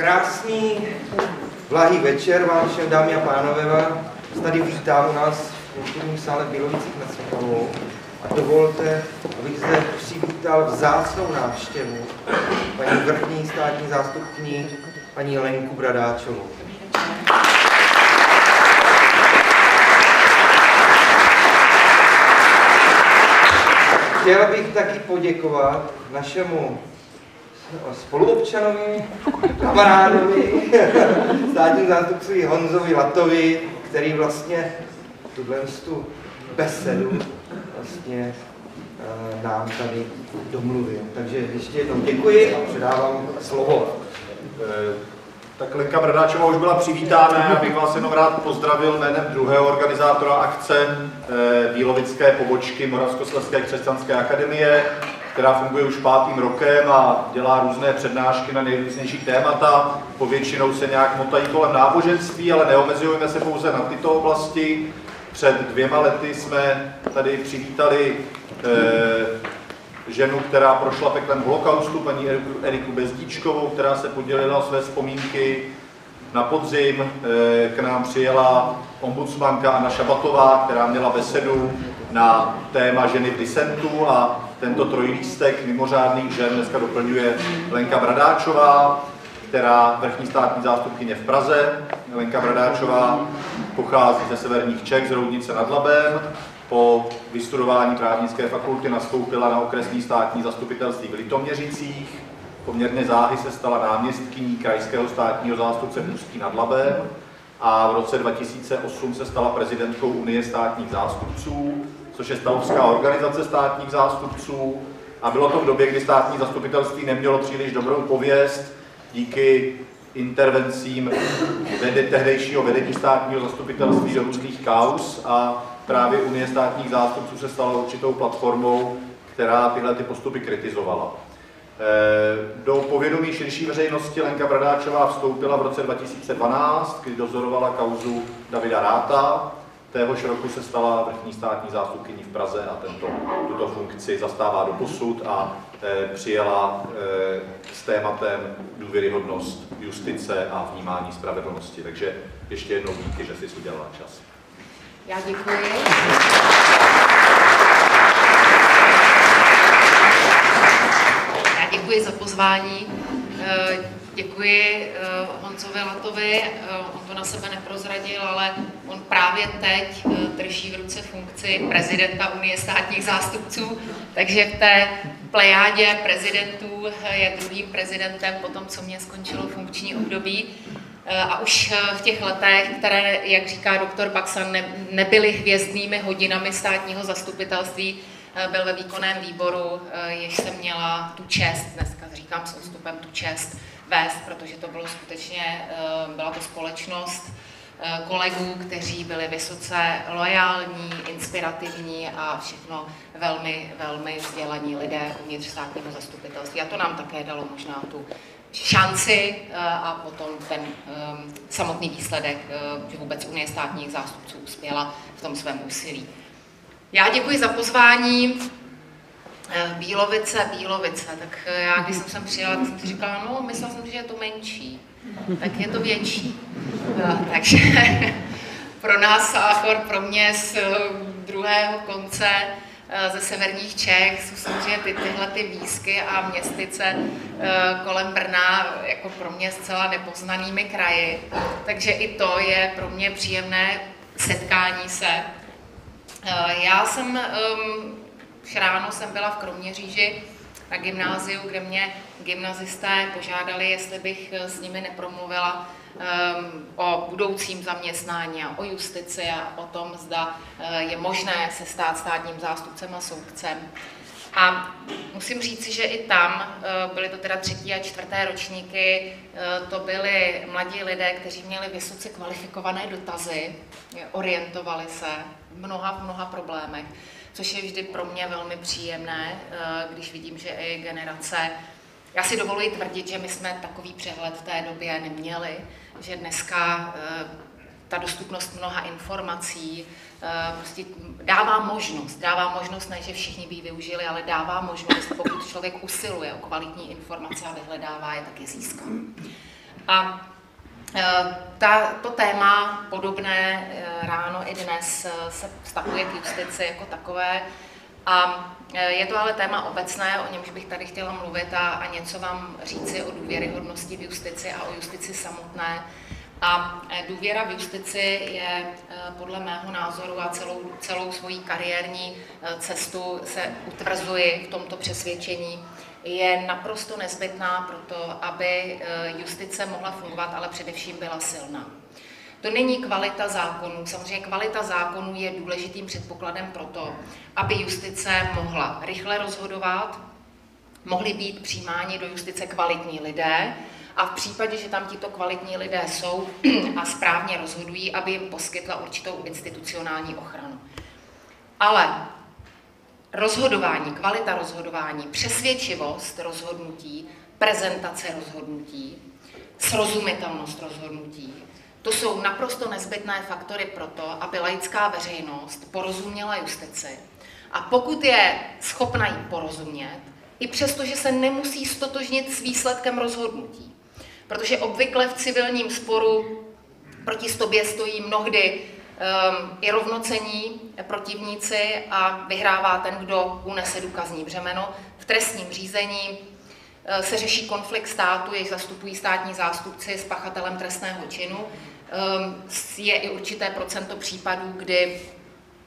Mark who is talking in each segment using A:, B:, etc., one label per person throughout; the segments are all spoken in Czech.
A: Krásný, vlahý večer vám všem, dámy a pánové, vás tady vítám u nás v kulturním sále Bílovicích na Sokalu. A dovolte, abych zde přivítal vzácnou návštěvu paní vrchní státní zástupkyni, paní Lenku Bradáčovou. Chtěl bych taky poděkovat našemu spoluobčanovi, kamarádovi, státním zástupci Honzovi Latovi, který vlastně tuhle tu besedu vlastně uh, nám tady domluvil. Takže ještě jednou děkuji a předávám slovo.
B: Eh, tak Lenka Bradáčová už byla přivítána, já bych vás jenom rád pozdravil jménem druhého organizátora akce eh, Bílovické pobočky Moravskoslezské křesťanské akademie, která funguje už pátým rokem a dělá různé přednášky na nejrůznější témata. Povětšinou se nějak motají kolem náboženství, ale neomezujeme se pouze na tyto oblasti. Před dvěma lety jsme tady přivítali eh, ženu, která prošla peklem holokaustu, paní Eriku Bezdíčkovou, která se podělila o své vzpomínky. Na podzim eh, k nám přijela ombudsmanka Anna Šabatová, která měla besedu na téma ženy v disentu a tento trojlístek mimořádných žen dneska doplňuje Lenka Bradáčová, která vrchní státní zástupkyně v Praze. Lenka Bradáčová pochází ze severních Čech, z Roudnice nad Labem. Po vystudování právnické fakulty nastoupila na okresní státní zastupitelství v Litoměřicích. Poměrně záhy se stala náměstkyní krajského státního zástupce Ústí nad Labem a v roce 2008 se stala prezidentkou Unie státních zástupců což je stavovská organizace státních zástupců. A bylo to v době, kdy státní zastupitelství nemělo příliš dobrou pověst díky intervencím vedy, tehdejšího vedení státního zastupitelství do různých kaus a právě Unie státních zástupců se stala určitou platformou, která tyhle ty postupy kritizovala. Eh, do povědomí širší veřejnosti Lenka Bradáčová vstoupila v roce 2012, kdy dozorovala kauzu Davida Ráta, Téhož roku se stala vrchní státní zástupkyní v Praze a tento, tuto funkci zastává do posud a e, přijela e, s tématem důvěryhodnost justice a vnímání spravedlnosti. Takže ještě jednou díky, že jsi udělala čas.
C: Já děkuji. Já děkuji za pozvání. Děkuji uh, Honzovi Latovi, uh, on to na sebe neprozradil, ale on právě teď uh, drží v ruce funkci prezidenta Unie státních zástupců, takže v té plejádě prezidentů je druhým prezidentem po tom, co mě skončilo funkční období. A už v těch letech, které, jak říká doktor Baxan, ne, nebyly hvězdnými hodinami státního zastupitelství, byl ve výkonném výboru, jež jsem měla tu čest, dneska říkám s odstupem tu čest, vést, protože to bylo skutečně, eh, byla to společnost eh, kolegů, kteří byli vysoce lojální, inspirativní a všechno velmi, velmi vzdělaní lidé uvnitř státního zastupitelství. A to nám také dalo možná tu šanci eh, a potom ten samotný výsledek, že vůbec Unie státních zástupců uspěla v tom svém úsilí. Já děkuji za pozvání. Eh, Bílovice, Bílovice, tak eh, já když jsem sem přijela, tak říkala, no, myslela jsem, že je to menší, tak je to větší. No, takže pro nás a pro mě z druhého konce ze severních Čech jsou samozřejmě ty, tyhle ty výzky a městice kolem Brna jako pro mě zcela nepoznanými kraji. Takže i to je pro mě příjemné setkání se. Já jsem ráno jsem byla v Kroměříži na gymnáziu, kde mě gymnazisté požádali, jestli bych s nimi nepromluvila um, o budoucím zaměstnání a o justici a o tom, zda uh, je možné se stát státním zástupcem a soudcem. A musím říci, že i tam, uh, byly to teda třetí a čtvrté ročníky, to byli mladí lidé, kteří měli vysoce kvalifikované dotazy, orientovali se v mnoha, v mnoha problémech což je vždy pro mě velmi příjemné, eh, když vidím, že i generace já si dovoluji tvrdit, že my jsme takový přehled v té době neměli, že dneska eh, ta dostupnost mnoha informací eh, prostě dává možnost, dává možnost, ne, že všichni by ji využili, ale dává možnost, pokud člověk usiluje o kvalitní informace a vyhledává je, tak je získá. A ta, to téma podobné ráno i dnes se vztahuje k justici jako takové. A je to ale téma obecné, o němž bych tady chtěla mluvit a, a něco vám říci o důvěryhodnosti v justici a o justici samotné. A důvěra v justici je podle mého názoru a celou, celou svoji kariérní cestu se utvrzuji v tomto přesvědčení, je naprosto nezbytná pro to, aby justice mohla fungovat, ale především byla silná. To není kvalita zákonů. Samozřejmě kvalita zákonů je důležitým předpokladem pro to, aby justice mohla rychle rozhodovat, mohli být přijímáni do justice kvalitní lidé, a v případě, že tam tito kvalitní lidé jsou a správně rozhodují, aby jim poskytla určitou institucionální ochranu. Ale rozhodování, kvalita rozhodování, přesvědčivost rozhodnutí, prezentace rozhodnutí, srozumitelnost rozhodnutí, to jsou naprosto nezbytné faktory pro to, aby laická veřejnost porozuměla justici. A pokud je schopna jí porozumět, i přesto, že se nemusí stotožnit s výsledkem rozhodnutí, protože obvykle v civilním sporu proti stobě stojí mnohdy i rovnocení protivníci a vyhrává ten, kdo unese důkazní břemeno. V trestním řízení uh, se řeší konflikt státu, jež zastupují státní zástupci s pachatelem trestného činu. Um, je i určité procento případů, kdy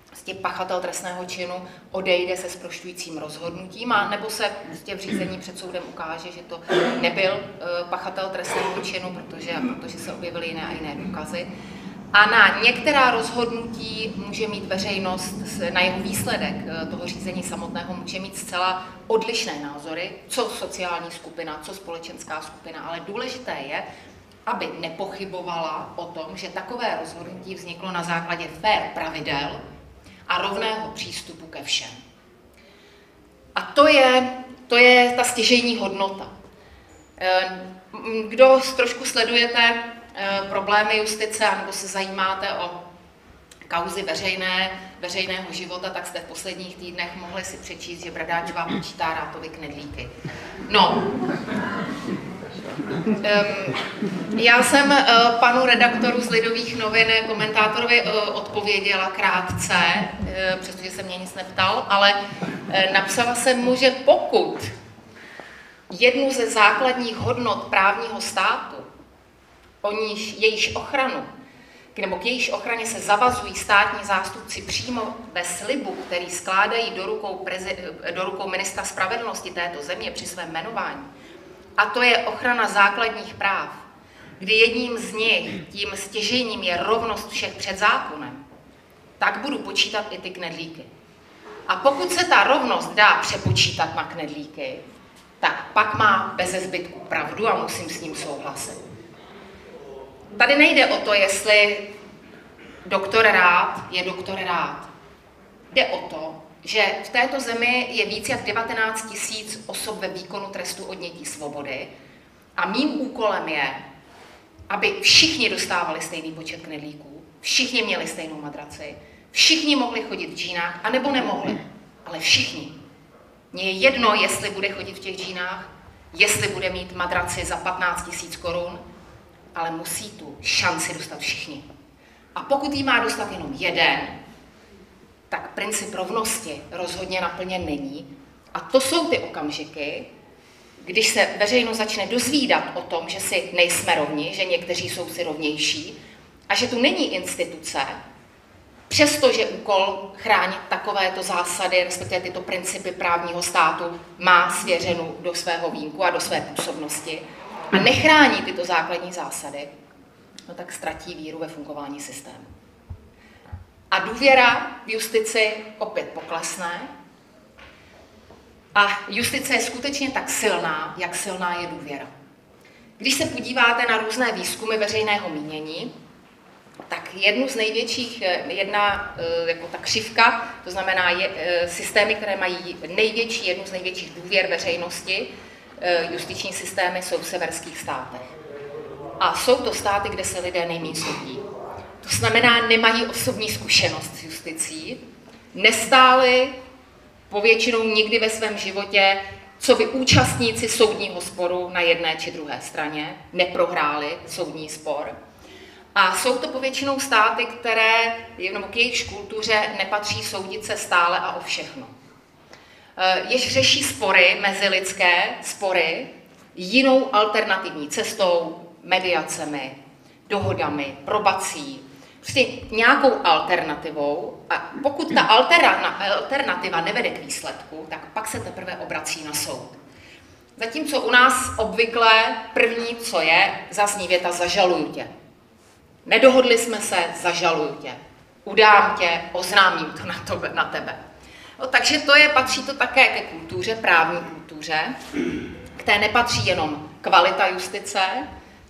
C: prostě pachatel trestného činu odejde se sprošťujícím rozhodnutím, a nebo se prostě v řízení před soudem ukáže, že to nebyl eh, pachatel trestného činu, protože, protože se objevily jiné a jiné důkazy. A na některá rozhodnutí může mít veřejnost, na jeho výsledek eh, toho řízení samotného může mít zcela odlišné názory, co sociální skupina, co společenská skupina, ale důležité je, aby nepochybovala o tom, že takové rozhodnutí vzniklo na základě fair pravidel, a rovného přístupu ke všem. A to je, to je ta stěžejní hodnota. Eh, kdo trošku sledujete problémy justice, nebo se zajímáte o kauzy veřejné, veřejného života, tak jste v posledních týdnech mohli si přečíst, že Bradáč vám počítá rátovi knedlíky. No, já jsem eh, panu redaktoru z Lidových novin, komentátorovi eh, odpověděla krátce, eh, přestože se mě nic neptal, ale napsala jsem mu, že pokud jednu ze základních hodnot právního státu, o níž, jejíž ochranu, nebo k jejíž ochraně se zavazují státní zástupci přímo ve slibu, který skládají do rukou, prezi, do rukou ministra spravedlnosti této země při svém jmenování, a to je ochrana základních práv, kdy jedním z nich, tím stěžením je rovnost všech před zákonem, tak budu počítat i ty knedlíky. A pokud se ta rovnost dá přepočítat na knedlíky, tak pak má bez zbytku pravdu a musím s ním souhlasit. Tady nejde o to, jestli doktor rád je doktor rád. Jde o to, že v této zemi je víc jak 19 tisíc osob ve výkonu trestu odnětí svobody a mým úkolem je, aby všichni dostávali stejný počet knedlíků, všichni měli stejnou madraci, všichni mohli chodit v džínách, anebo nemohli, ale všichni. Mně je jedno, jestli bude chodit v těch džínách, jestli bude mít madraci za 15 tisíc korun, ale musí tu šanci dostat všichni. A pokud jí má dostat jenom jeden, tak princip rovnosti rozhodně naplněn není. A to jsou ty okamžiky, když se veřejnost začne dozvídat o tom, že si nejsme rovni, že někteří jsou si rovnější a že tu není instituce, přestože úkol chránit takovéto zásady, respektive tyto principy právního státu, má svěřenou do svého výjimku a do své působnosti a nechrání tyto základní zásady, no tak ztratí víru ve fungování systému. A důvěra v justici opět poklesne. A justice je skutečně tak silná, jak silná je důvěra. Když se podíváte na různé výzkumy veřejného mínění, tak jednu z největších, jedna eh, jako ta křivka, to znamená je, eh, systémy, které mají největší, jednu z největších důvěr veřejnosti, justiční systémy jsou v severských státech. A jsou to státy, kde se lidé nejméně soudí. To znamená, nemají osobní zkušenost s justicí, nestáli povětšinou nikdy ve svém životě co by účastníci soudního sporu na jedné či druhé straně neprohráli soudní spor. A jsou to povětšinou státy, které, jenom k jejich kultuře, nepatří soudit se stále a o všechno. Eh, jež řeší spory, mezilidské spory, jinou alternativní cestou, mediacemi, dohodami, probací, prostě nějakou alternativou a pokud ta alternativa nevede k výsledku, tak pak se teprve obrací na soud. Zatímco u nás obvykle první, co je, zazní věta zažaluju tě. Nedohodli jsme se, zažaluju tě. Udám tě, oznámím to na, to, na tebe. No, takže to je, patří to také ke kultuře, právní kultuře, které nepatří jenom kvalita justice,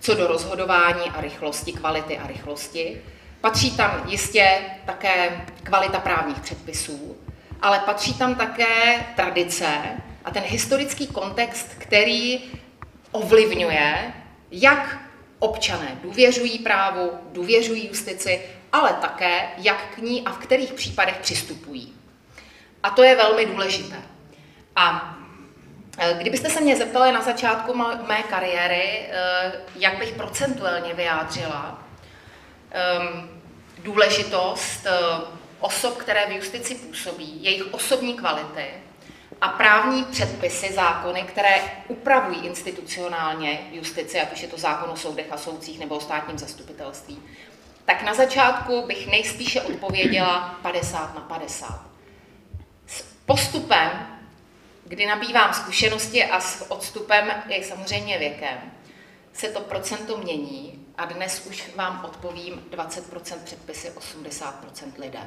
C: co do rozhodování a rychlosti, kvality a rychlosti. Patří tam jistě také kvalita právních předpisů, ale patří tam také tradice a ten historický kontext, který ovlivňuje, jak občané důvěřují právu, důvěřují justici, ale také, jak k ní a v kterých případech přistupují. A to je velmi důležité. A e, Kdybyste se mě zeptali na začátku mé kariéry, e, jak bych procentuálně vyjádřila ehm, důležitost e, osob, které v justici působí, jejich osobní kvality a právní předpisy, zákony, které upravují institucionálně justici, ať už je to zákon o soudech a soudcích nebo o státním zastupitelství, tak na začátku bych nejspíše odpověděla 50 na 50 postupem, kdy nabývám zkušenosti a s odstupem i samozřejmě věkem, se to procento mění a dnes už vám odpovím 20% předpisy, 80% lidé.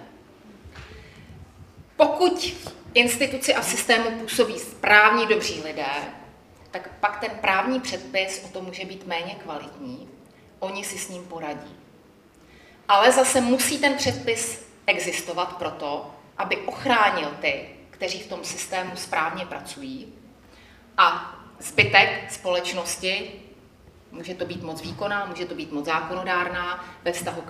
C: Pokud instituci a systému působí správní dobří lidé, tak pak ten právní předpis o to může být méně kvalitní, oni si s ním poradí. Ale zase musí ten předpis existovat proto, aby ochránil ty, kteří v tom systému správně pracují. A zbytek společnosti, může to být moc výkonná, může to být moc zákonodárná, ve vztahu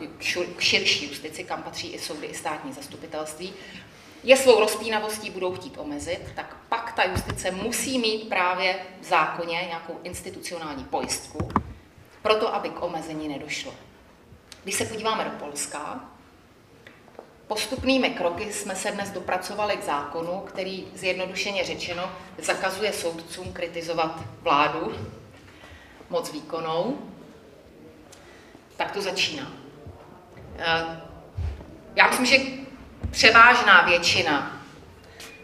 C: k širší justici, kam patří i soudy, i státní zastupitelství, je svou rozpínavostí budou chtít omezit, tak pak ta justice musí mít právě v zákoně nějakou institucionální pojistku, proto aby k omezení nedošlo. Když se podíváme do Polska, Postupnými kroky jsme se dnes dopracovali k zákonu, který zjednodušeně řečeno zakazuje soudcům kritizovat vládu moc výkonou. Tak to začíná. Eh, já myslím, že převážná většina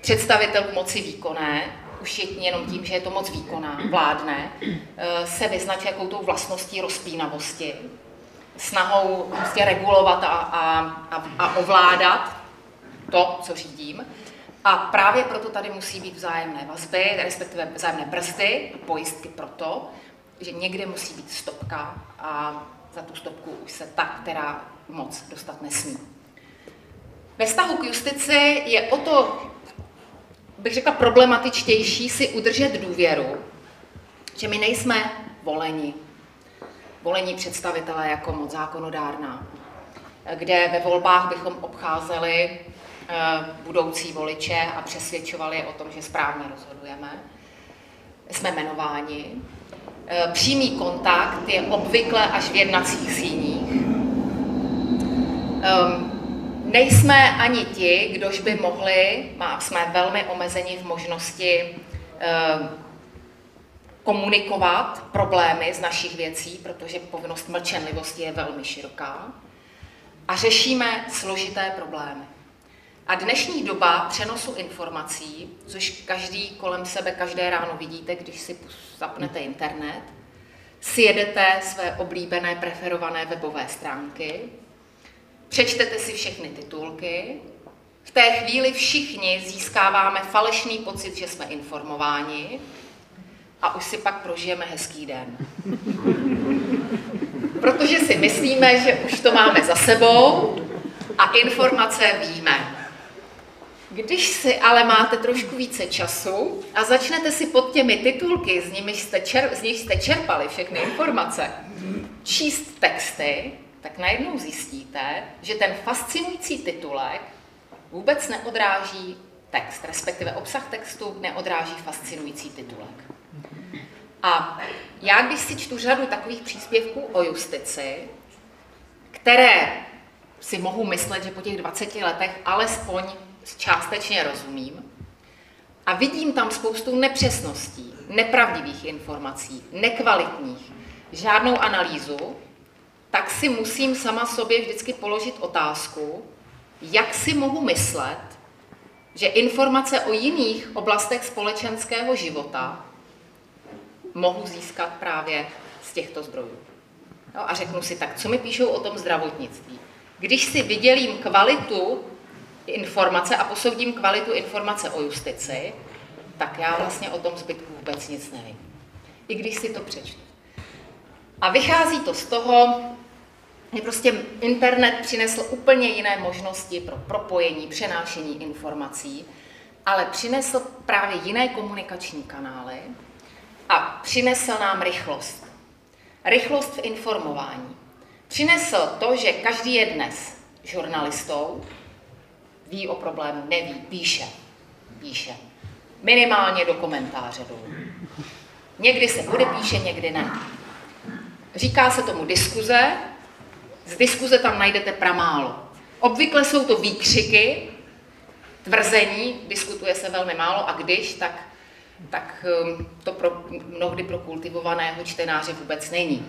C: představitelů moci výkonné, už je jenom tím, že je to moc výkonná, vládne, eh, se vyznačuje jakou tou vlastností rozpínavosti, snahou prostě regulovat a, a, a, a ovládat to, co řídím. A právě proto tady musí být vzájemné vazby, respektive vzájemné brzdy, pojistky pro to, že někde musí být stopka a za tu stopku už se ta, která moc dostat nesmí. Ve vztahu k justici je o to, bych řekla, problematičtější si udržet důvěru, že my nejsme voleni volení představitelé jako moc zákonodárná, kde ve volbách bychom obcházeli eh, budoucí voliče a přesvědčovali o tom, že správně rozhodujeme. Jsme jmenováni. Eh, přímý kontakt je obvykle až v jednacích síních. Ehm, nejsme ani ti, kdož by mohli, jsme velmi omezeni v možnosti ehm, komunikovat problémy z našich věcí, protože povinnost mlčenlivosti je velmi široká, a řešíme složité problémy. A dnešní doba přenosu informací, což každý kolem sebe každé ráno vidíte, když si zapnete internet, si jedete své oblíbené preferované webové stránky, přečtete si všechny titulky, v té chvíli všichni získáváme falešný pocit, že jsme informováni, a už si pak prožijeme hezký den. Protože si myslíme, že už to máme za sebou a informace víme. Když si ale máte trošku více času a začnete si pod těmi titulky, z nich jste, čer, z nich jste čerpali všechny informace, číst texty, tak najednou zjistíte, že ten fascinující titulek vůbec neodráží text, respektive obsah textu neodráží fascinující titulek. A já, když si čtu řadu takových příspěvků o justici, které si mohu myslet, že po těch 20 letech alespoň částečně rozumím, a vidím tam spoustu nepřesností, nepravdivých informací, nekvalitních, žádnou analýzu, tak si musím sama sobě vždycky položit otázku, jak si mohu myslet, že informace o jiných oblastech společenského života mohu získat právě z těchto zdrojů. No a řeknu si tak, co mi píšou o tom zdravotnictví. Když si vydělím kvalitu informace a posoudím kvalitu informace o justici, tak já vlastně o tom zbytku vůbec nic nevím. I když si to přečtu. A vychází to z toho, že prostě internet přinesl úplně jiné možnosti pro propojení, přenášení informací, ale přinesl právě jiné komunikační kanály a přinesl nám rychlost. Rychlost v informování. Přinesl to, že každý je dnes žurnalistou, ví o problému, neví, píše, píše. Minimálně do komentáře dolů. Někdy se bude píše, někdy ne. Říká se tomu diskuze, z diskuze tam najdete pramálo. Obvykle jsou to výkřiky, tvrzení, diskutuje se velmi málo a když, tak, tak um, to pro, mnohdy pro kultivovaného čtenáře vůbec není.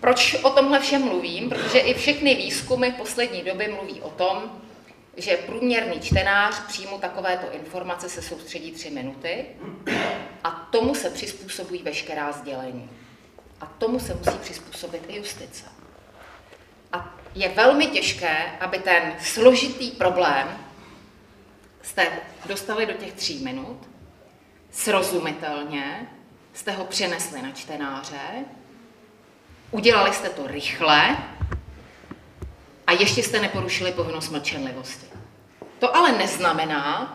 C: Proč o tomhle všem mluvím? Protože i všechny výzkumy poslední době mluví o tom, že průměrný čtenář příjmu takovéto informace se soustředí tři minuty a tomu se přizpůsobují veškerá sdělení. A tomu se musí přizpůsobit i justice. A je velmi těžké, aby ten složitý problém jste dostali do těch tří minut, srozumitelně, jste ho přenesli na čtenáře, udělali jste to rychle a ještě jste neporušili povinnost mlčenlivosti. To ale neznamená,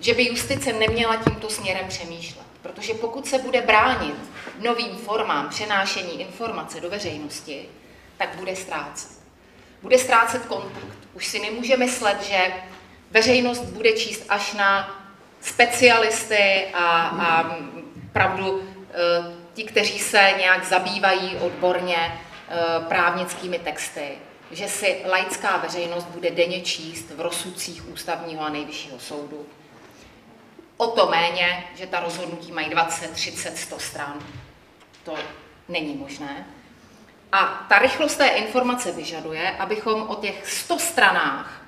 C: že by justice neměla tímto směrem přemýšlet. Protože pokud se bude bránit novým formám přenášení informace do veřejnosti, tak bude ztrácet. Bude ztrácet kontakt. Už si nemůže myslet, že veřejnost bude číst až na specialisty a, a pravdu e, ti, kteří se nějak zabývají odborně e, právnickými texty, že si laická veřejnost bude denně číst v rozsudcích ústavního a nejvyššího soudu, O to méně, že ta rozhodnutí mají 20, 30, 100 stran. To není možné. A ta rychlost té informace vyžaduje, abychom o těch 100 stranách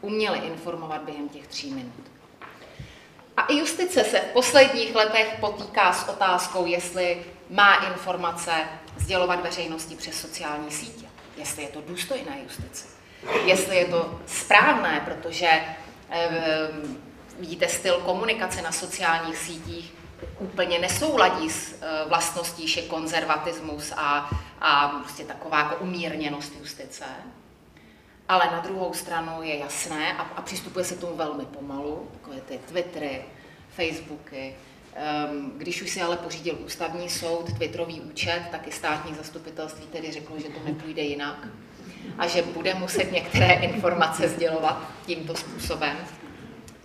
C: uměli informovat během těch tří minut. A i justice se v posledních letech potýká s otázkou, jestli má informace sdělovat veřejnosti přes sociální sítě. Jestli je to důstojné justice. Jestli je to správné, protože eh, vidíte, styl komunikace na sociálních sítích úplně nesouladí s eh, vlastností, že konzervatismus a, a prostě taková jako umírněnost justice. Ale na druhou stranu je jasné a, a přistupuje se tomu velmi pomalu, takové ty Twittery, Facebooky. Um, když už si ale pořídil ústavní soud Twitterový účet, tak i státní zastupitelství tedy řeklo, že to nepůjde jinak a že bude muset některé informace sdělovat tímto způsobem.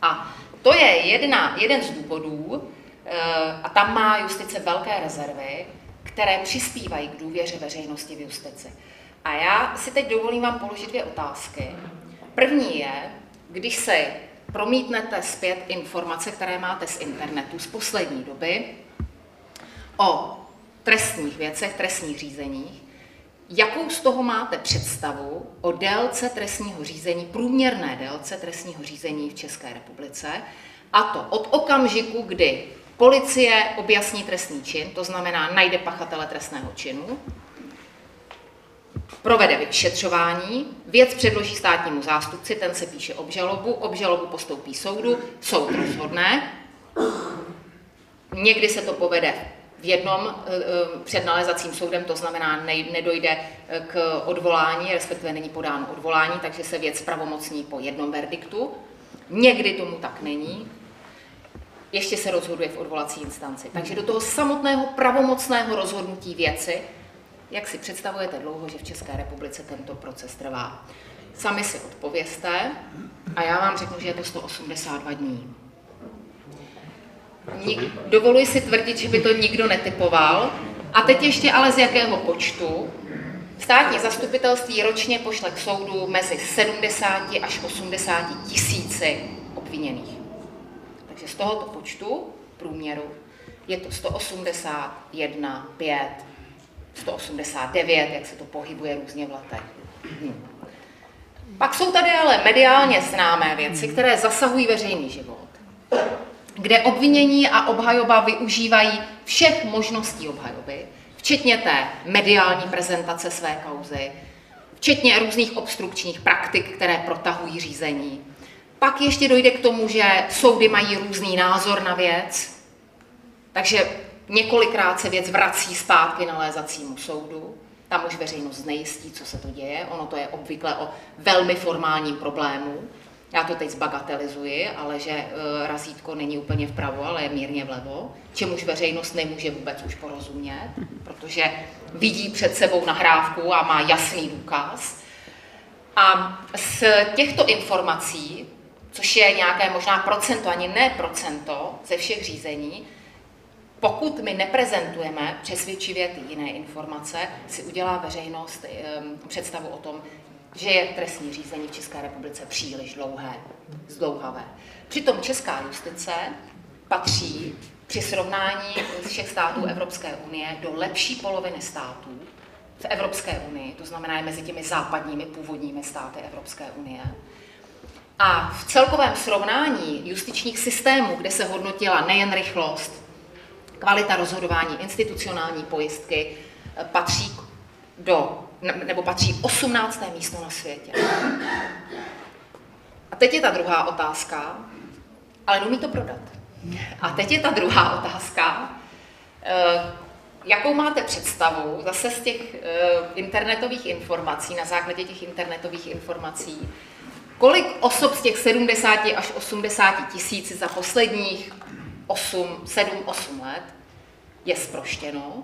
C: A to je jedna, jeden z důvodů, eh, a tam má justice velké rezervy, které přispívají k důvěře veřejnosti v justici. A já si teď dovolím vám položit dvě otázky. První je, když se promítnete zpět informace, které máte z internetu z poslední doby o trestních věcech, trestních řízeních, Jakou z toho máte představu o délce trestního řízení, průměrné délce trestního řízení v České republice? A to od okamžiku, kdy policie objasní trestný čin, to znamená najde pachatele trestného činu, provede vyšetřování, věc předloží státnímu zástupci, ten se píše obžalobu, obžalobu postoupí soudu, soud rozhodne, někdy se to povede v jednom eh, eh, před nalezacím soudem, to znamená, ne, nedojde eh, k odvolání, respektive není podáno odvolání, takže se věc pravomocní po jednom verdiktu. Někdy tomu tak není, ještě se rozhoduje v odvolací instanci. Takže do toho samotného pravomocného rozhodnutí věci, jak si představujete dlouho, že v České republice tento proces trvá. sami si odpověste a já vám řeknu, že je to 182 dní. Nik, dovoluji si tvrdit, že by to nikdo netypoval. A teď ještě ale z jakého počtu? Státní zastupitelství ročně pošle k soudu mezi 70 až 80 tisíci obviněných. Takže z tohoto počtu průměru je to 181, 5, 189, jak se to pohybuje různě v letech. Hm. Pak jsou tady ale mediálně známé věci, které zasahují veřejný život, kde obvinění a obhajoba využívají všech možností obhajoby, včetně té mediální prezentace své kauzy, včetně různých obstrukčních praktik, které protahují řízení. Pak ještě dojde k tomu, že soudy mají různý názor na věc, takže několikrát se věc vrací zpátky nalézacímu soudu. Tam už veřejnost znejistí, co se to děje. Ono to je obvykle o velmi formálním problému. Já to teď zbagatelizuji, ale že e, razítko není úplně vpravo, ale je mírně vlevo, čemuž veřejnost nemůže vůbec už porozumět, protože vidí před sebou nahrávku a má jasný důkaz. A z těchto informací, což je nějaké možná procento, ani ne procento ze všech řízení, pokud my neprezentujeme přesvědčivě ty jiné informace, si udělá veřejnost um, představu o tom, že je trestní řízení v České republice příliš dlouhé, zdlouhavé. Přitom česká justice patří při srovnání všech států Evropské unie do lepší poloviny států v Evropské unii, to znamená mezi těmi západními původními státy Evropské unie. A v celkovém srovnání justičních systémů, kde se hodnotila nejen rychlost, kvalita rozhodování, institucionální pojistky, patří do nebo patří 18. místo na světě. A teď je ta druhá otázka, ale neumí to prodat. A teď je ta druhá otázka, eh, jakou máte představu zase z těch eh, internetových informací, na základě těch internetových informací, kolik osob z těch 70 až 80 tisíc za posledních 8, 7, 8 let je sproštěno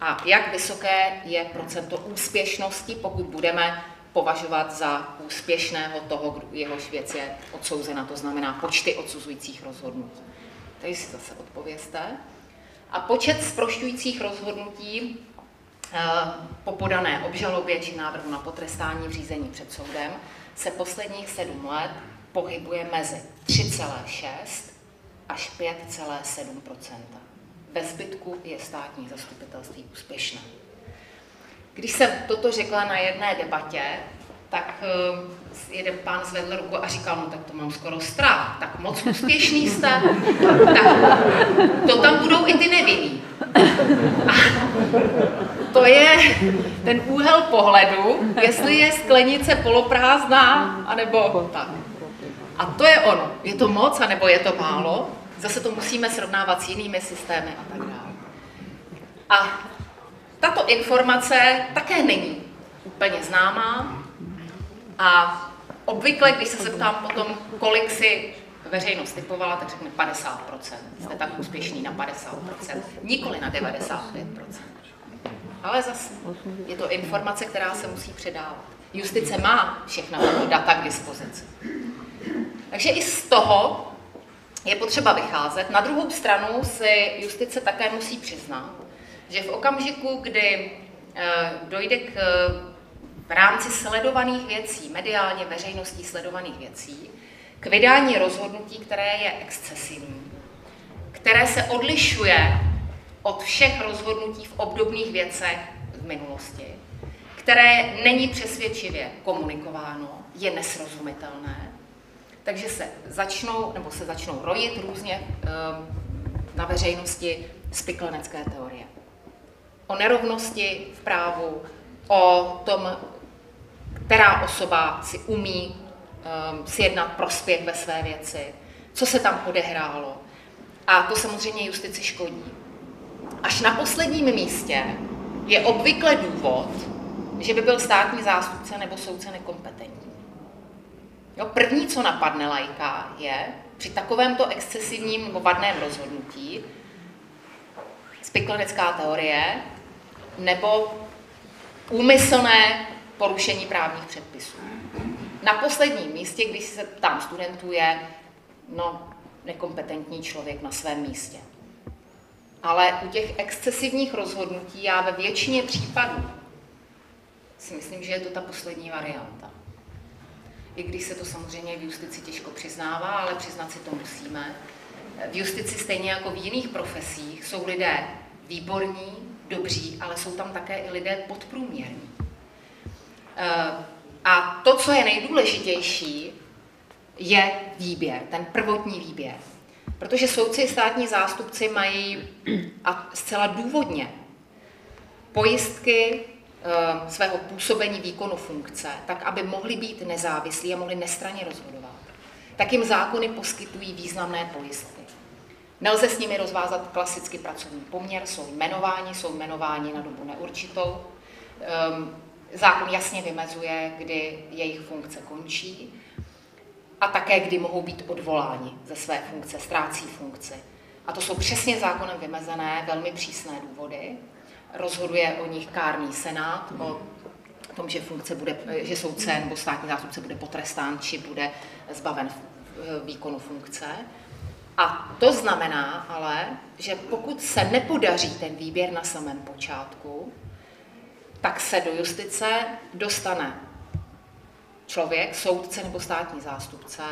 C: a jak vysoké je procento úspěšnosti, pokud budeme považovat za úspěšného toho, jehož věc je odsouzena, to znamená počty odsuzujících rozhodnutí. Tady si zase odpověste. A počet zprošťujících rozhodnutí eh, po podané obžalobě či návrhu na potrestání v řízení před soudem se posledních sedm let pohybuje mezi 3,6 až 5,7% ve zbytku je státní zastupitelství úspěšné. Když jsem toto řekla na jedné debatě, tak uh, jeden pán zvedl ruku a říkal, no tak to mám skoro strach, tak moc úspěšný jste, tak to tam budou i ty nevinný. A to je ten úhel pohledu, jestli je sklenice poloprázdná, anebo tak. A to je ono. Je to moc, anebo je to málo? Zase to musíme srovnávat s jinými systémy a tak dále. A tato informace také není úplně známá a obvykle, když se zeptám potom, kolik si veřejnost typovala, tak řekne 50%. Jste tak úspěšný na 50%, nikoli na 95%. Ale zase je to informace, která se musí předávat. Justice má všechna data k dispozici. Takže i z toho je potřeba vycházet. Na druhou stranu si justice také musí přiznat, že v okamžiku, kdy eh, dojde k v rámci sledovaných věcí, mediálně veřejností sledovaných věcí, k vydání rozhodnutí, které je excesivní, které se odlišuje od všech rozhodnutí v obdobných věcech v minulosti, které není přesvědčivě komunikováno, je nesrozumitelné, takže se začnou, nebo se začnou rojit různě ehm, na veřejnosti spiklenecké teorie. O nerovnosti v právu, o tom, která osoba si umí um, sjednat prospěch ve své věci, co se tam odehrálo. A to samozřejmě justici škodí. Až na posledním místě je obvykle důvod, že by byl státní zástupce nebo soudce nekompetentní. Jo, první, co napadne lajka, je při takovémto excesivním vadném rozhodnutí spiklenecká teorie nebo úmyslné porušení právních předpisů. Na posledním místě, když se tam studentů, je no, nekompetentní člověk na svém místě. Ale u těch excesivních rozhodnutí já ve většině případů si myslím, že je to ta poslední varianta. I když se to samozřejmě v justici těžko přiznává, ale přiznat si to musíme. V justici stejně jako v jiných profesích jsou lidé výborní, dobří, ale jsou tam také i lidé podprůměrní. Eh, a to, co je nejdůležitější, je výběr, ten prvotní výběr. Protože soudci státní zástupci mají a zcela důvodně pojistky svého působení výkonu funkce, tak aby mohli být nezávislí a mohli nestraně rozhodovat. Tak jim zákony poskytují významné pojistky. Nelze s nimi rozvázat klasicky pracovní poměr, jsou jmenováni, jsou jmenováni na dobu neurčitou. Ehm, zákon jasně vymezuje, kdy jejich funkce končí a také kdy mohou být odvoláni ze své funkce, ztrácí funkci. A to jsou přesně zákonem vymezené velmi přísné důvody. Rozhoduje o nich kárný senát, o tom, že, funkce bude, že soudce nebo státní zástupce bude potrestán, či bude zbaven výkonu funkce. A to znamená ale, že pokud se nepodaří ten výběr na samém počátku, tak se do justice dostane člověk, soudce nebo státní zástupce,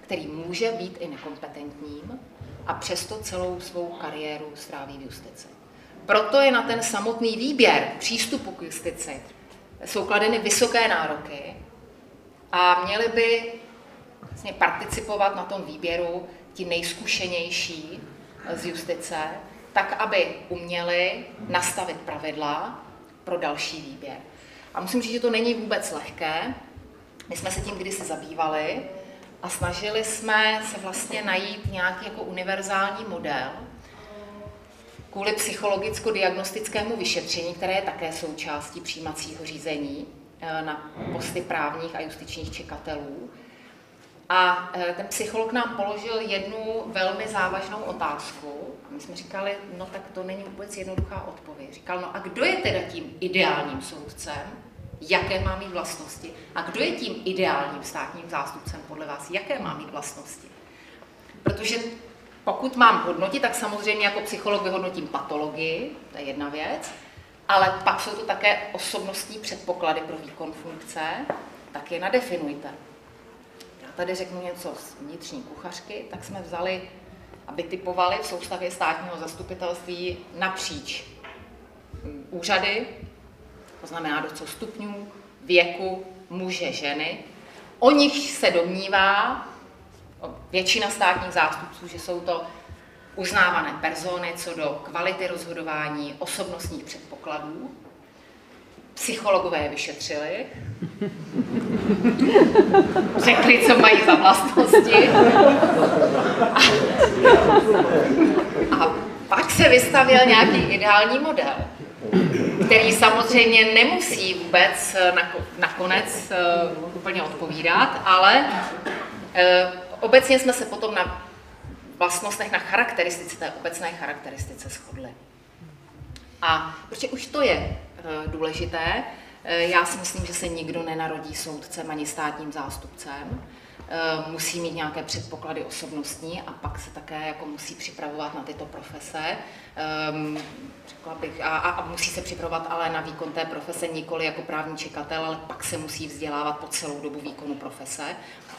C: který může být i nekompetentním a přesto celou svou kariéru stráví v justici. Proto je na ten samotný výběr přístupu k justici jsou kladeny vysoké nároky a měli by vlastně participovat na tom výběru ti nejzkušenější z justice, tak aby uměli nastavit pravidla pro další výběr. A musím říct, že to není vůbec lehké, my jsme se tím kdysi zabývali a snažili jsme se vlastně najít nějaký jako univerzální model kvůli psychologicko-diagnostickému vyšetření, které je také součástí přijímacího řízení eh, na posty právních a justičních čekatelů. A eh, ten psycholog nám položil jednu velmi závažnou otázku. A my jsme říkali, no tak to není vůbec jednoduchá odpověď. Říkal, no a kdo je teda tím ideálním soudcem? jaké má mít vlastnosti a kdo je tím ideálním státním zástupcem podle vás, jaké má mít vlastnosti. Protože pokud mám hodnotit, tak samozřejmě jako psycholog vyhodnotím patologii, to je jedna věc, ale pak jsou to také osobnostní předpoklady pro výkon funkce, tak je nadefinujte. Já tady řeknu něco z vnitřní kuchařky, tak jsme vzali aby typovali v soustavě státního zastupitelství napříč úřady, to znamená do co stupňů, věku, muže, ženy. O nich se domnívá většina státních zástupců, že jsou to uznávané persony co do kvality rozhodování, osobnostních předpokladů. Psychologové je vyšetřili, řekli, co mají za vlastnosti. A, pak se vystavil nějaký ideální model který samozřejmě nemusí vůbec nakonec eh, úplně odpovídat, ale eh, obecně jsme se potom na vlastnostech, na charakteristice, té obecné charakteristice shodli. A protože už to je důležité, já si myslím, že se nikdo nenarodí soudcem ani státním zástupcem. Eh, musí mít nějaké předpoklady osobnostní a pak se také jako musí připravovat na tyto profese. Um, bych, a, a musí se připravovat ale na výkon té profese nikoli jako právní čekatel, ale pak se musí vzdělávat po celou dobu výkonu profese.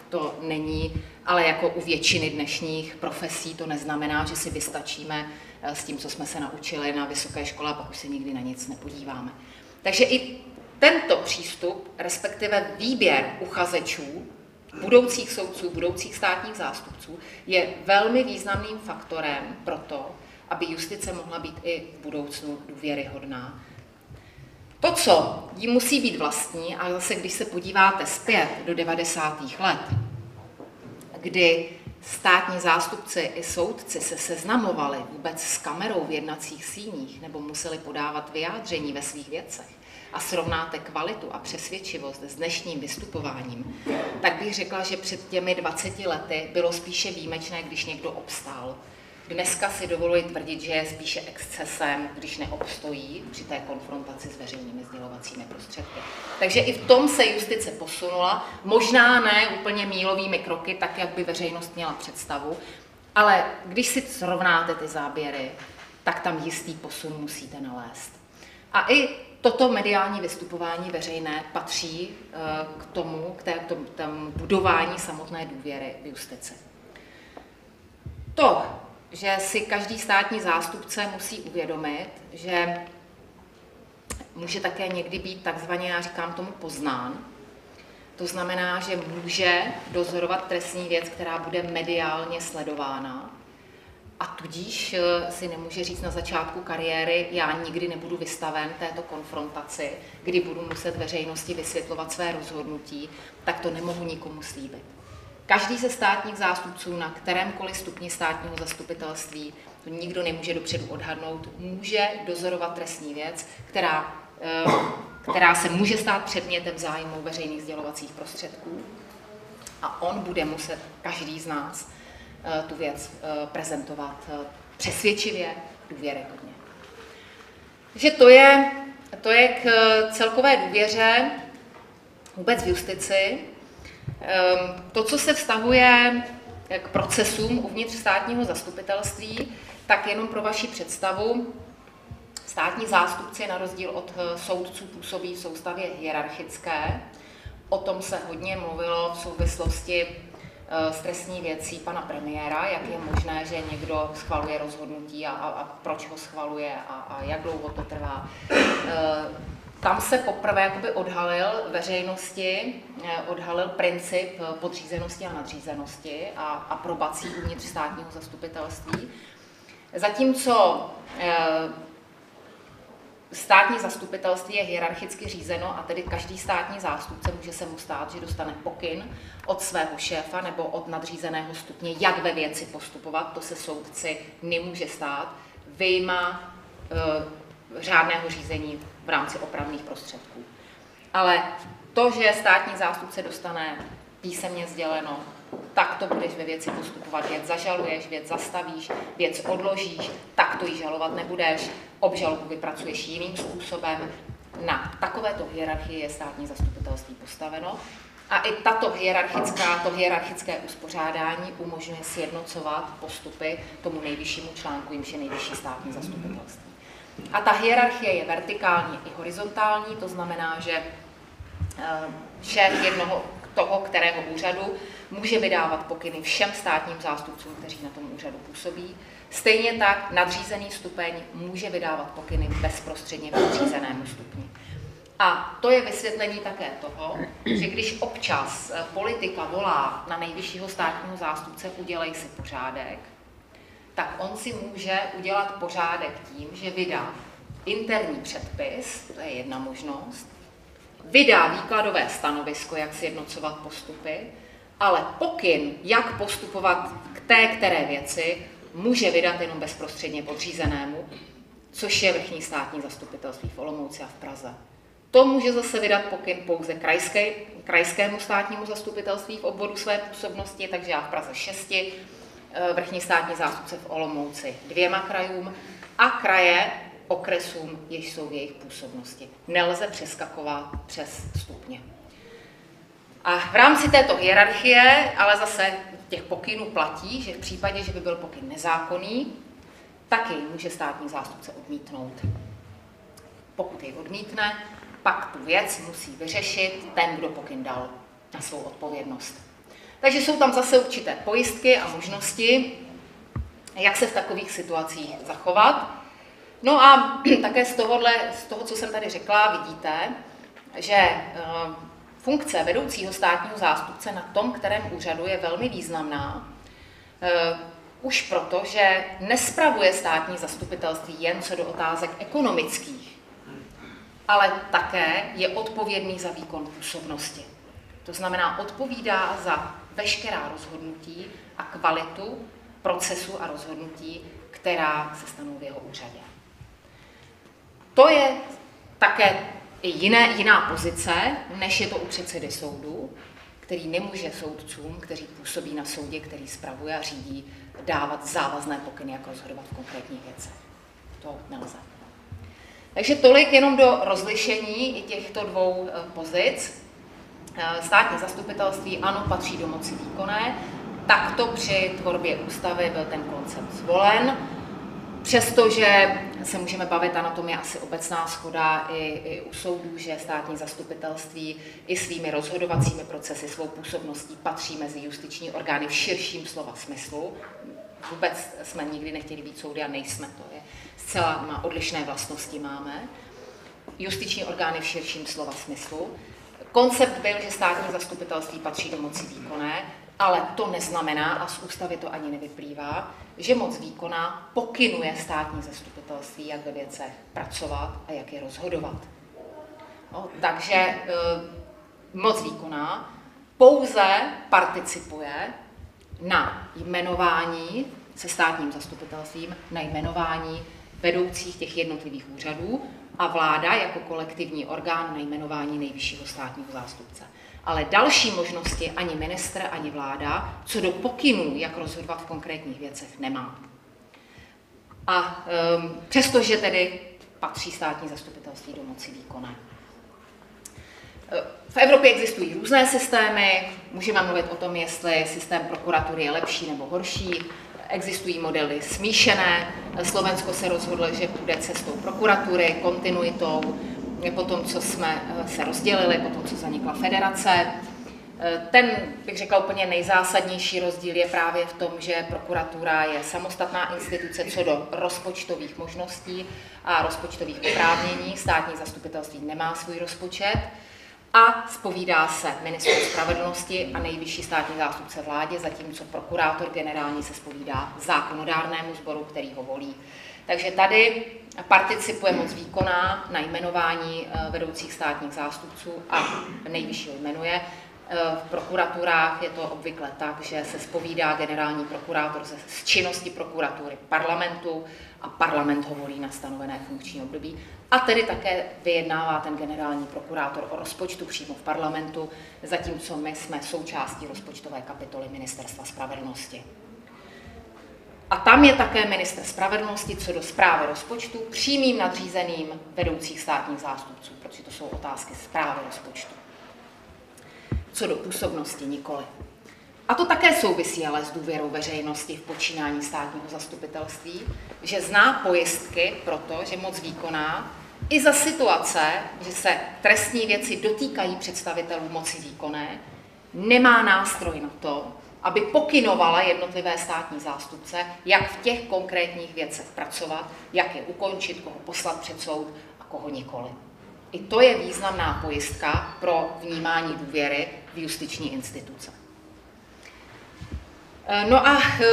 C: To není, ale jako u většiny dnešních profesí to neznamená, že si vystačíme eh, s tím, co jsme se naučili na vysoké škole a pak už se nikdy na nic nepodíváme. Takže i tento přístup, respektive výběr uchazečů, budoucích soudců, budoucích státních zástupců, je velmi významným faktorem pro to, aby justice mohla být i v budoucnu důvěryhodná. To, co jí musí být vlastní, a zase když se podíváte zpět do 90. let, kdy státní zástupci i soudci se seznamovali vůbec s kamerou v jednacích síních nebo museli podávat vyjádření ve svých věcech, a srovnáte kvalitu a přesvědčivost s dnešním vystupováním, tak bych řekla, že před těmi 20 lety bylo spíše výjimečné, když někdo obstál. Dneska si dovoluji tvrdit, že je spíše excesem, když neobstojí při té konfrontaci s veřejnými sdělovacími prostředky. Takže i v tom se justice posunula, možná ne úplně mílovými kroky, tak jak by veřejnost měla představu, ale když si srovnáte ty záběry, tak tam jistý posun musíte nalézt. A i toto mediální vystupování veřejné patří eh, k tomu, k, té, k tomu budování samotné důvěry v justici. To, že si každý státní zástupce musí uvědomit, že může také někdy být takzvaně, já říkám tomu, poznán. To znamená, že může dozorovat trestní věc, která bude mediálně sledována. A tudíž eh, si nemůže říct na začátku kariéry, já nikdy nebudu vystaven této konfrontaci, kdy budu muset veřejnosti vysvětlovat své rozhodnutí, tak to nemohu nikomu slíbit. Každý ze státních zástupců na kterémkoliv stupni státního zastupitelství, to nikdo nemůže dopředu odhadnout, může dozorovat trestní věc, která, eh, která se může stát předmětem zájmu veřejných sdělovacích prostředků. A on bude muset, každý z nás, eh, tu věc eh, prezentovat přesvědčivě, důvěryhodně. Takže to je, to je k celkové důvěře vůbec v justici. Ehm, to, co se vztahuje k procesům uvnitř státního zastupitelství, tak jenom pro vaši představu, státní zástupci na rozdíl od eh, soudců působí v soustavě hierarchické. O tom se hodně mluvilo v souvislosti eh, s trestní věcí pana premiéra, jak je možné, že někdo schvaluje rozhodnutí a, a, a proč ho schvaluje a, a jak dlouho to trvá. Eh, tam se poprvé jakoby odhalil veřejnosti, eh, odhalil princip eh, podřízenosti a nadřízenosti a aprobací uvnitř státního zastupitelství. Zatímco eh, státní zastupitelství je hierarchicky řízeno a tedy každý státní zástupce může se mu stát, že dostane pokyn od svého šéfa nebo od nadřízeného stupně, jak ve věci postupovat, to se soudci nemůže stát, vyjma řádného řízení v rámci opravných prostředků. Ale to, že státní zástupce dostane písemně sděleno, tak to budeš ve věci postupovat. Věc zažaluješ, věc zastavíš, věc odložíš, tak to ji žalovat nebudeš, obžalobu vypracuješ jiným způsobem. Na takovéto hierarchii je státní zastupitelství postaveno. A i tato hierarchická, to hierarchické uspořádání umožňuje sjednocovat postupy tomu nejvyššímu článku, jimž je nejvyšší státní zastupitelství. A ta hierarchie je vertikální i horizontální, to znamená, že eh, šéf jednoho toho, kterého úřadu může vydávat pokyny všem státním zástupcům, kteří na tom úřadu působí. Stejně tak nadřízený stupeň může vydávat pokyny bezprostředně podřízenému stupni. A to je vysvětlení také toho, že když občas eh, politika volá na nejvyššího státního zástupce udělej si pořádek, tak on si může udělat pořádek tím, že vydá interní předpis, to je jedna možnost, vydá výkladové stanovisko, jak sjednocovat postupy, ale pokyn, jak postupovat k té které věci, může vydat jenom bezprostředně podřízenému, což je vrchní státní zastupitelství v Olomouci a v Praze. To může zase vydat pokyn pouze krajské, krajskému státnímu zastupitelství v obvodu své působnosti, takže já v Praze 6, Eh, vrchní státní zástupce v Olomouci dvěma krajům a kraje okresům, jež jsou v jejich působnosti. Nelze přeskakovat přes stupně. A v rámci této hierarchie, ale zase těch pokynů platí, že v případě, že by byl pokyn nezákonný, taky může státní zástupce odmítnout. Pokud jej odmítne, pak tu věc musí vyřešit ten, kdo pokyn dal na svou odpovědnost. Takže jsou tam zase určité pojistky a možnosti, jak se v takových situacích zachovat. No a také z, tohohle, z toho, co jsem tady řekla, vidíte, že eh, funkce vedoucího státního zástupce na tom, kterém úřadu je velmi významná, eh, už proto, že nespravuje státní zastupitelství jen co do otázek ekonomických, ale také je odpovědný za výkon působnosti. To znamená, odpovídá za veškerá rozhodnutí a kvalitu procesu a rozhodnutí, která se stanou v jeho úřadě. To je také jiné, jiná pozice, než je to u předsedy soudu, který nemůže soudcům, kteří působí na soudě, který spravuje a řídí, dávat závazné pokyny, jak rozhodovat v konkrétních věcech. To nelze. Takže tolik jenom do rozlišení i těchto dvou eh, pozic. Eh, státní zastupitelství ano, patří do moci výkonné, takto při tvorbě ústavy byl ten koncept zvolen. Přestože se můžeme bavit, a na tom je asi obecná schoda i, i u soudů, že státní zastupitelství i svými rozhodovacími procesy, svou působností patří mezi justiční orgány v širším slova smyslu. Vůbec jsme nikdy nechtěli být soudy a nejsme to. Je zcela má odlišné vlastnosti máme. Justiční orgány v širším slova smyslu. Koncept byl, že státní zastupitelství patří do moci výkonné, ale to neznamená, a z ústavy to ani nevyplývá, že moc výkona pokynuje státní zastupitelství, jak ve věcech pracovat a jak je rozhodovat. No, takže e, moc výkona pouze participuje na jmenování se státním zastupitelstvím, na jmenování vedoucích těch jednotlivých úřadů a vláda jako kolektivní orgán na jmenování nejvyššího státního zástupce. Ale další možnosti ani ministr, ani vláda, co do pokynů, jak rozhodovat v konkrétních věcech, nemá. A um, přestože tedy patří státní zastupitelství do moci výkonné. V Evropě existují různé systémy, můžeme mluvit o tom, jestli systém prokuratury je lepší nebo horší. Existují modely smíšené. Slovensko se rozhodlo, že půjde cestou prokuratury, kontinuitou, po tom, co jsme eh, se rozdělili, po tom, co zanikla federace. Eh, ten, bych řekla, úplně nejzásadnější rozdíl je právě v tom, že prokuratura je samostatná instituce co do rozpočtových možností a rozpočtových oprávnění. Státní zastupitelství nemá svůj rozpočet a spovídá se ministru spravedlnosti a nejvyšší státní zástupce vládě, zatímco prokurátor generální se spovídá zákonodárnému sboru, který ho volí. Takže tady participuje moc výkonná na jmenování eh, vedoucích státních zástupců a nejvyššího jmenuje. Eh, v prokuraturách je to obvykle tak, že se spovídá generální prokurátor z činnosti prokuratury parlamentu a parlament ho volí na stanovené funkční období. A tedy také vyjednává ten generální prokurátor o rozpočtu přímo v parlamentu, zatímco my jsme součástí rozpočtové kapitoly Ministerstva spravedlnosti. A tam je také minister spravedlnosti co do zprávy rozpočtu přímým nadřízeným vedoucích státních zástupců, protože to jsou otázky zprávy rozpočtu. Co do působnosti nikoli. A to také souvisí ale s důvěrou veřejnosti v počínání státního zastupitelství, že zná pojistky pro to, že moc výkoná i za situace, že se trestní věci dotýkají představitelů moci výkonné, nemá nástroj na to, aby pokynovala jednotlivé státní zástupce, jak v těch konkrétních věcech pracovat, jak je ukončit, koho poslat před soud a koho nikoli. I to je významná pojistka pro vnímání důvěry v justiční instituce. Eh, no a eh,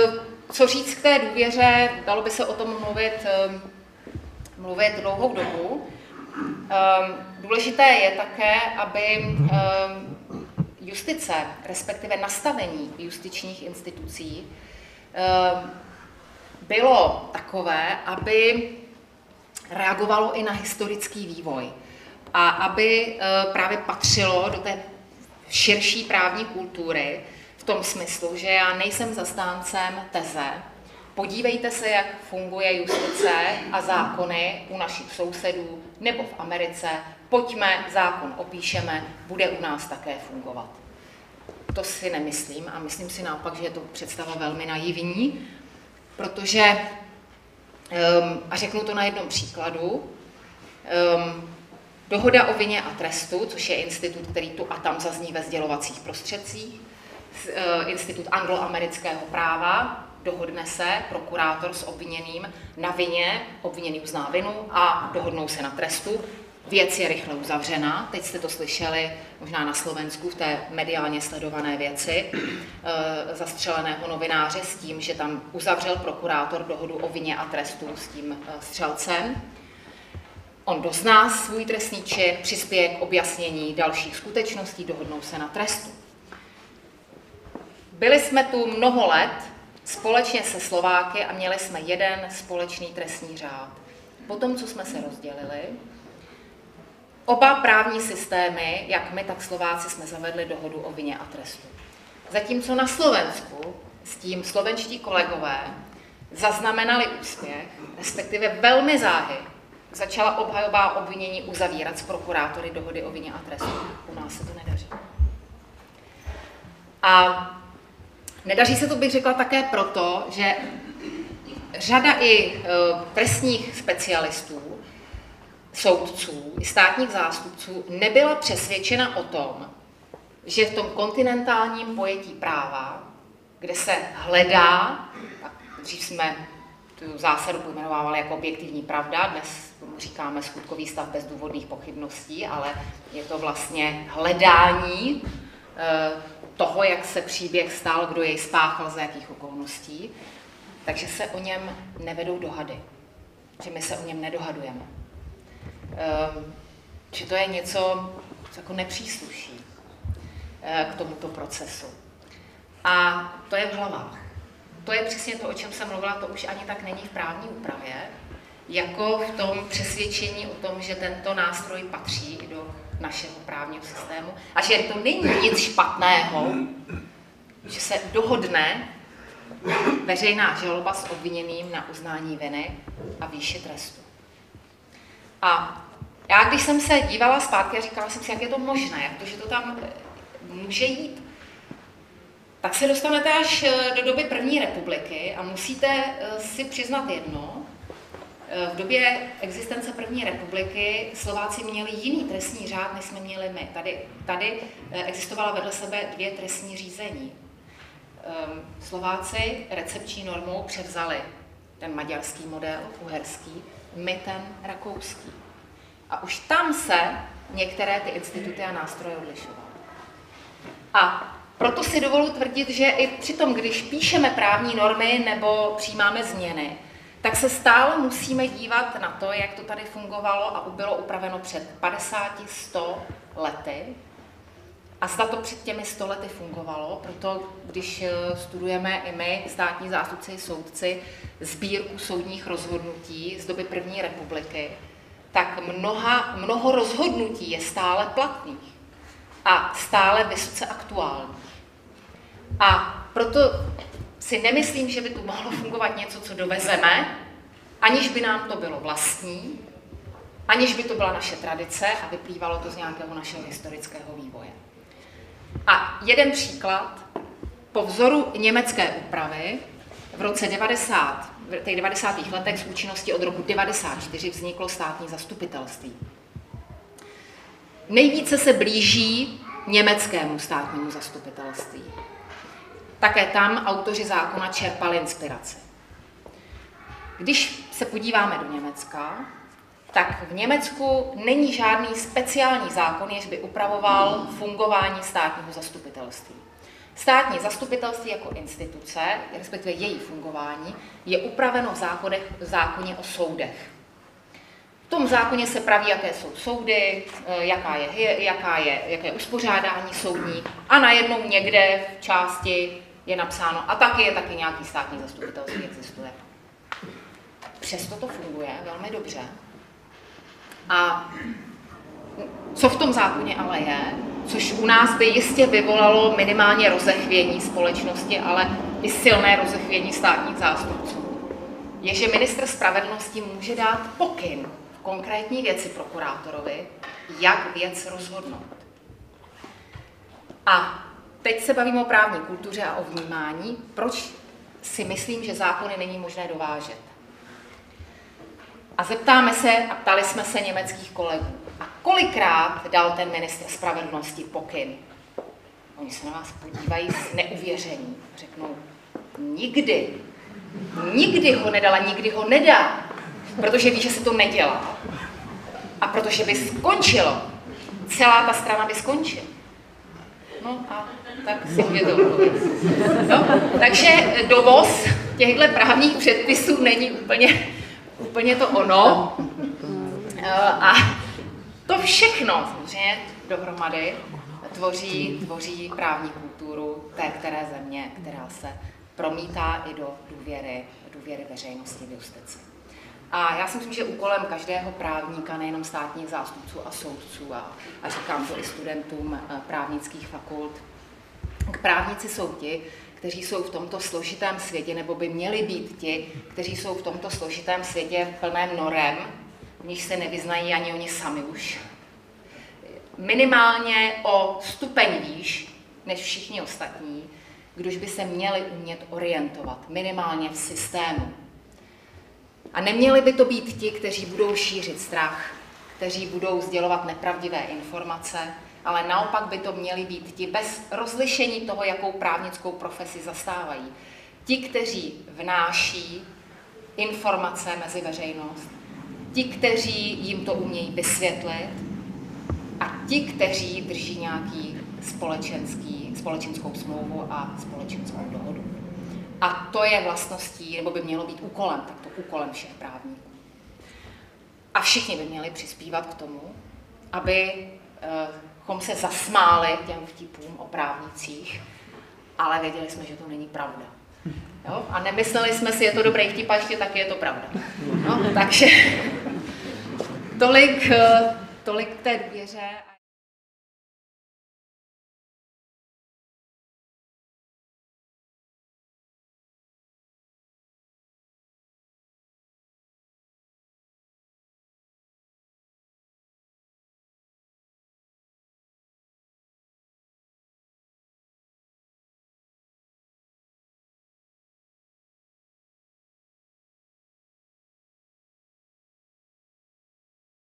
C: co říct k té důvěře, dalo by se o tom mluvit, eh, mluvit dlouhou dobu. Důležité je také, aby justice, respektive nastavení justičních institucí, bylo takové, aby reagovalo i na historický vývoj a aby právě patřilo do té širší právní kultury, tom smyslu, že já nejsem zastáncem teze, podívejte se, jak funguje justice a zákony u našich sousedů nebo v Americe, pojďme, zákon opíšeme, bude u nás také fungovat. To si nemyslím a myslím si naopak, že je to představa velmi naivní, protože, um, a řeknu to na jednom příkladu, um, Dohoda o vině a trestu, což je institut, který tu a tam zazní ve sdělovacích prostředcích, institut angloamerického práva, dohodne se prokurátor s obviněným na vině, obviněný uzná vinu a dohodnou se na trestu. Věc je rychle uzavřena. Teď jste to slyšeli možná na Slovensku v té mediálně sledované věci e, zastřeleného novináře s tím, že tam uzavřel prokurátor dohodu o vině a trestu s tím e, střelcem. On dozná svůj trestný čin, přispěje k objasnění dalších skutečností, dohodnou se na trestu. Byli jsme tu mnoho let společně se Slováky a měli jsme jeden společný trestní řád. Potom, co jsme se rozdělili, oba právní systémy, jak my, tak Slováci, jsme zavedli dohodu o vině a trestu. Zatímco na Slovensku s tím slovenští kolegové zaznamenali úspěch, respektive velmi záhy, začala obhajová obvinění uzavírat s prokurátory dohody o vině a trestu. U nás se to nedaří. A nedaří se to, bych řekla, také proto, že řada i e, trestních specialistů, soudců státních zástupců nebyla přesvědčena o tom, že v tom kontinentálním pojetí práva, kde se hledá, dřív jsme tu zásadu pojmenovávali jako objektivní pravda, dnes říkáme skutkový stav bez důvodných pochybností, ale je to vlastně hledání e, toho, jak se příběh stal, kdo jej spáchal, za jakých okolností, takže se o něm nevedou dohady, že my se o něm nedohadujeme. Um, že to je něco, co jako nepřísluší uh, k tomuto procesu. A to je v hlavách. To je přesně to, o čem jsem mluvila, to už ani tak není v právní úpravě, jako v tom přesvědčení o tom, že tento nástroj patří do našeho právního systému a že to není nic špatného, že se dohodne veřejná žaloba s obviněným na uznání viny a výši trestu. A já, když jsem se dívala zpátky a říkala jsem si, jak je to možné, jak to, to tam eh, může jít, tak se dostanete až eh, do doby první republiky a musíte eh, si přiznat jedno, v době existence první republiky Slováci měli jiný trestní řád, než jsme měli my. Tady, tady existovala vedle sebe dvě trestní řízení. Ehm, Slováci recepční normou převzali ten maďarský model, uherský, my ten rakouský. A už tam se některé ty instituty a nástroje odlišovaly. A proto si dovolu tvrdit, že i přitom, když píšeme právní normy nebo přijímáme změny, tak se stále musíme dívat na to, jak to tady fungovalo a bylo upraveno před 50-100 lety, a zda to před těmi stolety fungovalo, proto když eh, studujeme i my, státní zástupci i soudci, sbírku soudních rozhodnutí z doby první republiky, tak mnoha, mnoho rozhodnutí je stále platných a stále vysoce aktuální. A proto si nemyslím, že by tu mohlo fungovat něco, co dovezeme, aniž by nám to bylo vlastní, aniž by to byla naše tradice a vyplývalo to z nějakého našeho historického vývoje. A jeden příklad, po vzoru německé úpravy v roce 90, v těch 90. letech z účinnosti od roku 94 vzniklo státní zastupitelství. Nejvíce se blíží německému státnímu zastupitelství. Také tam autoři zákona čerpali inspiraci. Když se podíváme do Německa, tak v Německu není žádný speciální zákon, jež by upravoval fungování státního zastupitelství. Státní zastupitelství jako instituce, respektive její fungování, je upraveno v, zákonech, v zákoně o soudech. V tom zákoně se praví, jaké jsou soudy, eh, jaká je, jaká je, jaké je uspořádání soudní a najednou někde v části je napsáno, a taky je taky nějaký státní zastupitelství existuje. Přesto to funguje velmi dobře a co v tom zákoně ale je, což u nás by jistě vyvolalo minimálně rozechvění společnosti, ale i silné rozechvění státních zástupců, je, že ministr spravedlnosti může dát pokyn v konkrétní věci prokurátorovi, jak věc rozhodnout. A teď se bavíme o právní kultuře a o vnímání. Proč si myslím, že zákony není možné dovážet? A zeptáme se, a ptali jsme se německých kolegů, a kolikrát dal ten ministr spravedlnosti pokyn? Oni se na vás podívají s neuvěřením. Řeknou, nikdy. Nikdy ho nedala, nikdy ho nedá. Protože ví, že se to nedělá. A protože by skončilo. Celá ta strana by skončila. No a tak si to no, Takže dovoz těchto právních předpisů není úplně úplně to ono. Eh, a to všechno samozřejmě dohromady tvoří, tvoří právní kulturu té které země, která se promítá i do důvěry, důvěry veřejnosti v justici. A já si myslím, že úkolem každého právníka, nejenom státních zástupců a soudců, a, a říkám to i studentům eh, právnických fakult, k právníci jsou ti, kteří jsou v tomto složitém světě, nebo by měli být ti, kteří jsou v tomto složitém světě plném norem, v nich se nevyznají ani oni sami už. Minimálně o stupeň výš než všichni ostatní, kdož by se měli umět orientovat, minimálně v systému. A neměli by to být ti, kteří budou šířit strach, kteří budou sdělovat nepravdivé informace, ale naopak by to měli být ti bez rozlišení toho, jakou právnickou profesi zastávají. Ti, kteří vnáší informace mezi veřejnost, ti, kteří jim to umějí vysvětlit a ti, kteří drží nějaký společenský, společenskou smlouvu a společenskou dohodu. A to je vlastností, nebo by mělo být úkolem, tak to úkolem všech právníků. A všichni by měli přispívat k tomu, aby abychom se zasmáli těm vtipům o právnicích, ale věděli jsme, že to není pravda. Jo? A nemysleli jsme si, je to dobrý vtip, a ještě taky je to pravda. No, takže tolik, tolik k té důvěře.